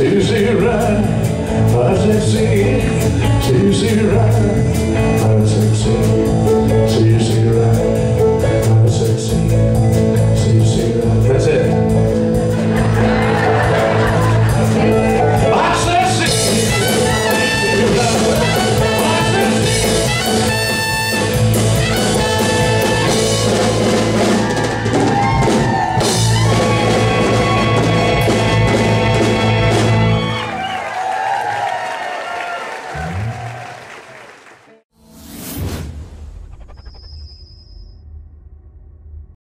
See, right. I said, see, see, see,